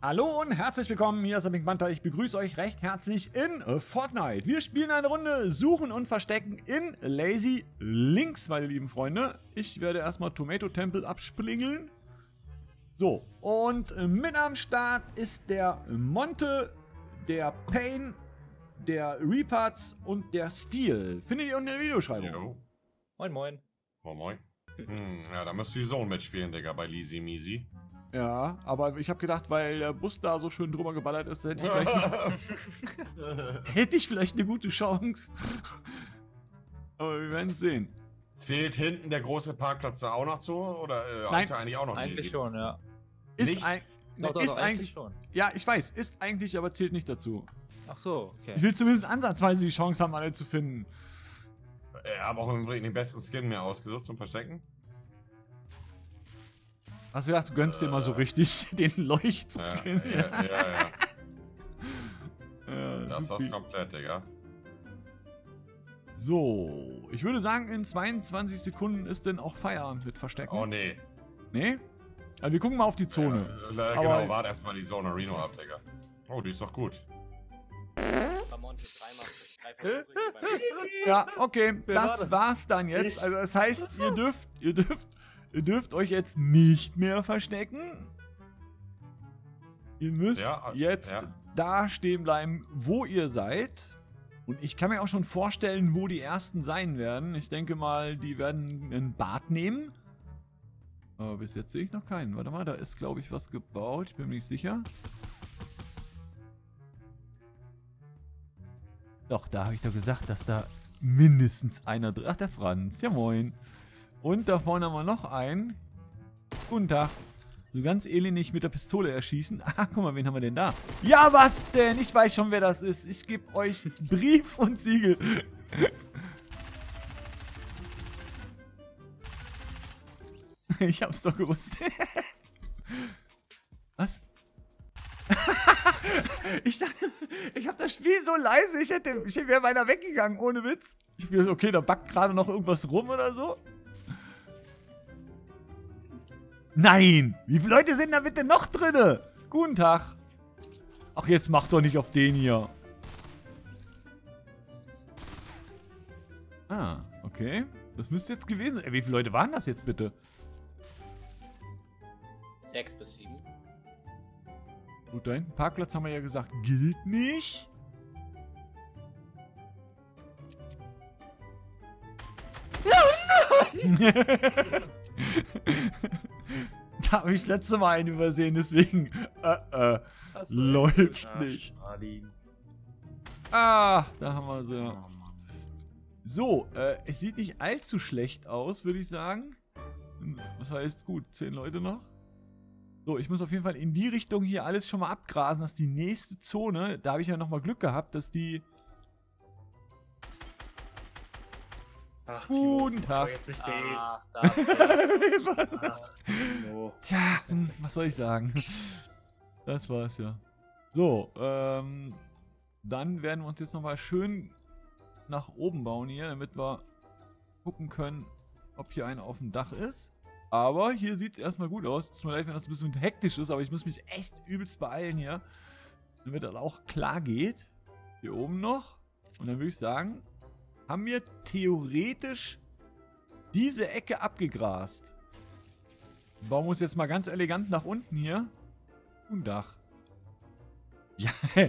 Hallo und herzlich willkommen, hier ist der Big Manta. Ich begrüße euch recht herzlich in äh, Fortnite. Wir spielen eine Runde Suchen und Verstecken in Lazy Links, meine lieben Freunde. Ich werde erstmal Tomato Temple abspringeln. So, und äh, mit am Start ist der Monte, der Pain, der Reparts und der Steel. Findet ihr unten in der Videoschreibung. Jo. Moin, moin. Moin Moin. Hm, ja, da müsste die Zone mitspielen, Digga, bei Leasy Measy. Ja, aber ich habe gedacht, weil der Bus da so schön drüber geballert ist, hätte ich vielleicht, hätte ich vielleicht eine gute Chance. aber wir werden es sehen. Zählt hinten der große Parkplatz da auch noch zu? Oder äh, Nein. ist er eigentlich auch noch Eigentlich Leasy? schon, ja. Ist, Nicht? ein, Doch, doch, ist doch, eigentlich, schon. ja, ich weiß, ist eigentlich, aber zählt nicht dazu. Ach so, okay. Ich will zumindest ansatzweise die Chance haben, alle zu finden. Ich habe auch im Übrigen den besten Skin mir ausgesucht zum Verstecken. Hast du gedacht, du gönnst dir mal so Äh. richtig den Ja, Leuchtskin? ja, ja, ja. Ja, Das supi. war's komplett, Digga. So, ich würde sagen, in 22 Sekunden ist denn auch Feierabend mit Verstecken. Oh nee. Nee? Also wir gucken mal auf die Zone. Ja, äh, Aber- genau, warte erstmal die Zone Reno ab, Digga. Oh, die ist doch gut. Ja, okay, das das? war's dann jetzt. Also das heißt, ihr dürft, ihr dürft, ihr dürft euch jetzt nicht mehr verstecken. Ihr müsst Ja, jetzt ja. da stehen bleiben, wo ihr seid. Und ich kann mir auch schon vorstellen, wo die ersten sein werden. Ich denke mal, die werden ein Bad nehmen. Aber bis jetzt sehe ich noch keinen. Warte mal, da ist, glaube ich, was gebaut. Ich bin mir nicht sicher. Doch, da habe ich doch gesagt, dass da mindestens einer drin. Ach, der Franz. Ja, moin. Und da vorne haben wir noch einen. Guten Tag. So ganz elendig mit der Pistole erschießen. Ah, guck mal, wen haben wir denn da? Ja, was denn? Ich weiß schon, wer das ist. Ich gebe euch Brief und Siegel. Ich hab's doch gewusst. Was? ich dachte, ich hab das Spiel so leise, ich hätte, ich wäre beinahe weggegangen, ohne Witz. Ich hab gedacht, okay, da backt gerade noch irgendwas rum oder so. Nein! Wie viele Leute sind da bitte noch drinne? Guten Tag. Ach, jetzt mach doch nicht auf den hier. Ah, okay. Das müsste jetzt gewesen sein. Wie viele Leute waren das jetzt bitte? Sechs bis sieben. Gut, da hinten Parkplatz haben wir ja gesagt, gilt nicht. da habe ich das letzte Mal einen übersehen, deswegen äh, äh, läuft nicht. Ah, da haben wir sie. So, äh, es sieht nicht allzu schlecht aus, würde ich sagen. Das heißt, gut, zehn Leute noch. So, ich muss auf jeden Fall in die Richtung hier alles schon mal abgrasen, dass die nächste Zone, da habe ich ja nochmal Glück gehabt, dass die... Ach, Guten Tag. Jetzt nicht den. Ah, da. Ach, Timo. Tja, hm, was soll ich sagen? Das war's ja. So, ähm, dann werden wir uns jetzt nochmal schön nach oben bauen hier, damit wir gucken können, ob hier einer auf dem Dach ist. Aber hier sieht es erstmal gut aus. Tut mir leid, wenn das ein bisschen hektisch ist, aber ich muss mich echt übelst beeilen hier, damit das auch klar geht. Hier oben noch. Und dann würde ich sagen, haben wir theoretisch diese Ecke abgegrast. Bauen wir uns jetzt mal ganz elegant nach unten hier. Guten Tag. Ja,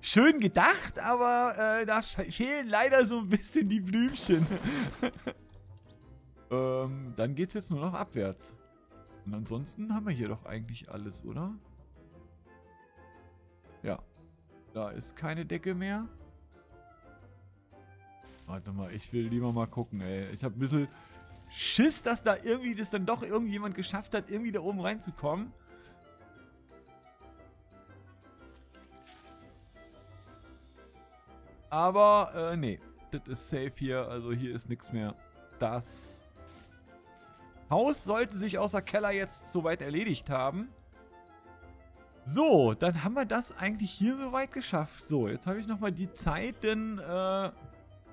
schön gedacht, aber äh, da fe- fehlen leider so ein bisschen die Blümchen. ähm, dann geht's jetzt nur noch abwärts. Und ansonsten haben wir hier doch eigentlich alles, oder? Ja. Da ist keine Decke mehr. Warte mal, ich will lieber mal gucken, ey. Ich habe ein bisschen Schiss, dass da irgendwie das dann doch irgendjemand geschafft hat, irgendwie da oben reinzukommen. Aber, äh, nee. Das ist safe hier. Also hier ist nichts mehr. Das Haus sollte sich außer Keller jetzt soweit erledigt haben. So, dann haben wir das eigentlich hier soweit geschafft. So, jetzt habe ich nochmal die Zeit, denn, äh,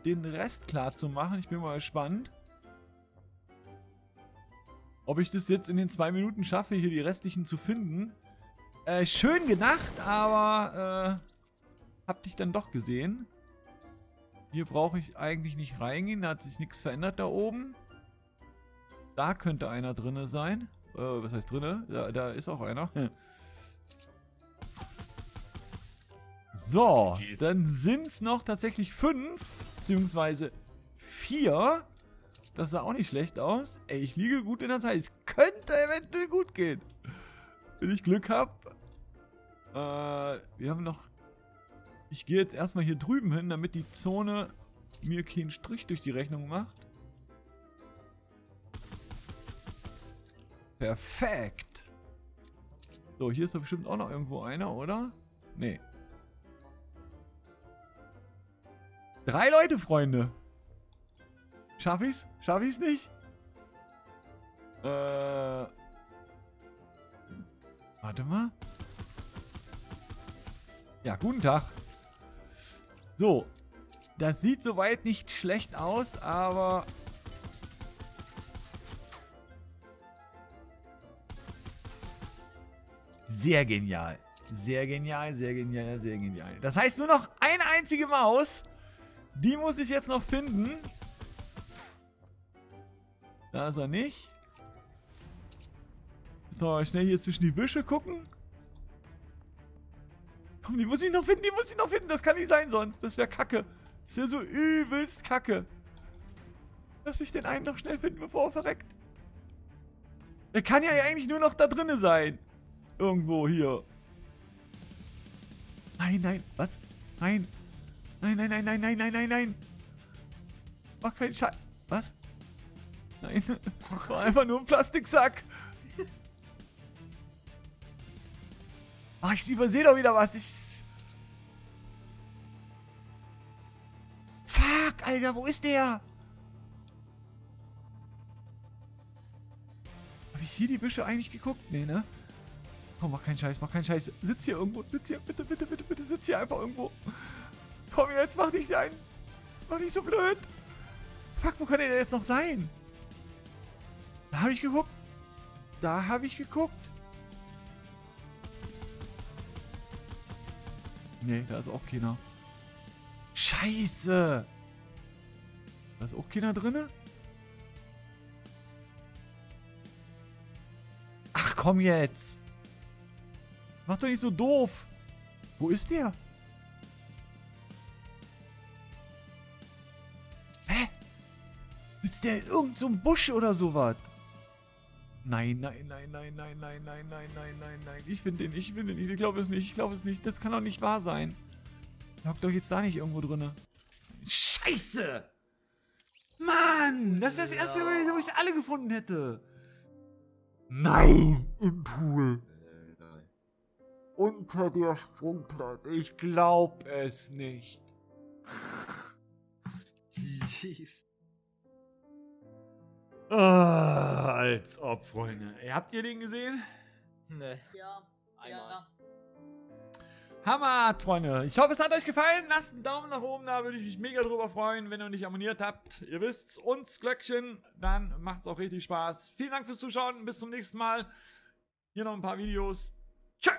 den Rest klar zu machen. Ich bin mal gespannt. Ob ich das jetzt in den zwei Minuten schaffe, hier die restlichen zu finden. Äh, schön gedacht, aber äh, hab dich dann doch gesehen. Hier brauche ich eigentlich nicht reingehen, da hat sich nichts verändert da oben. Da könnte einer drinne sein. Äh, was heißt drinne? Da, da ist auch einer. So, dann sind es noch tatsächlich fünf, beziehungsweise vier. Das sah auch nicht schlecht aus. Ey, ich liege gut in der Zeit. Es könnte eventuell gut gehen. Wenn ich Glück habe. Äh, wir haben noch... Ich gehe jetzt erstmal hier drüben hin, damit die Zone mir keinen Strich durch die Rechnung macht. Perfekt. So, hier ist doch bestimmt auch noch irgendwo einer, oder? Nee. Drei Leute, Freunde. Schaff ich's? Schaff ich's nicht? Äh. Warte mal. Ja, guten Tag. So. Das sieht soweit nicht schlecht aus, aber... Sehr genial. Sehr genial, sehr genial, sehr genial. Das heißt nur noch eine einzige Maus. Die muss ich jetzt noch finden. Da ist er nicht. So, schnell hier zwischen die Büsche gucken. Komm, die muss ich noch finden, die muss ich noch finden. Das kann nicht sein sonst. Das wäre kacke. Das wäre so übelst kacke. Lass mich den einen noch schnell finden, bevor er verreckt. Der kann ja eigentlich nur noch da drinnen sein. Irgendwo hier. Nein, nein. Was? Nein. Nein, nein, nein, nein, nein, nein, nein, nein. Mach keinen Scheiß. Was? Nein. War einfach nur ein Plastiksack. Ach, ich übersehe doch wieder was. Ich. Fuck, Alter, wo ist der? Habe ich hier die Büsche eigentlich geguckt? Nee, ne? Komm, mach keinen Scheiß, mach keinen Scheiß. Sitz hier irgendwo, sitz hier, bitte, bitte, bitte, bitte, sitz hier einfach irgendwo. Komm jetzt, mach dich ein. Mach nicht so blöd. Fuck, wo kann der jetzt noch sein? Da habe ich geguckt. Da habe ich geguckt. Nee, da ist auch keiner. Scheiße. Da ist auch keiner drinne? Ach, komm jetzt. Mach doch nicht so doof. Wo ist der? Der in irgendeinem so Busch oder sowas? Nein, nein, nein, nein, nein, nein, nein, nein, nein, nein, nein. Ich finde den, ich finde den, ich glaube es nicht, ich glaube es nicht. Das kann doch nicht wahr sein. Der hockt doch jetzt da nicht irgendwo drinne. Scheiße! Mann! Das ist das erste Mal, wo ich alle gefunden hätte. Nein! Im Pool. Unter der Sprungplatte. Ich glaub es nicht. Ah, als ob, Freunde. Ey, habt ihr den gesehen? Ne. Ja. Einmal. Ja. Hammer, Freunde. Ich hoffe, es hat euch gefallen. Lasst einen Daumen nach oben da, würde ich mich mega drüber freuen. Wenn ihr noch nicht abonniert habt, ihr wisst's, uns Glöckchen, dann macht's auch richtig Spaß. Vielen Dank fürs Zuschauen. Bis zum nächsten Mal. Hier noch ein paar Videos. Tschö.